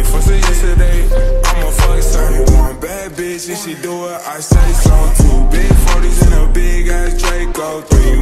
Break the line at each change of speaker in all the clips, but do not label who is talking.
ain't fussing yesterday. I'ma fuck 31 bad bitch, and she do it. I say so. Two big 40s and a big ass Draco. Three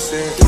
understand.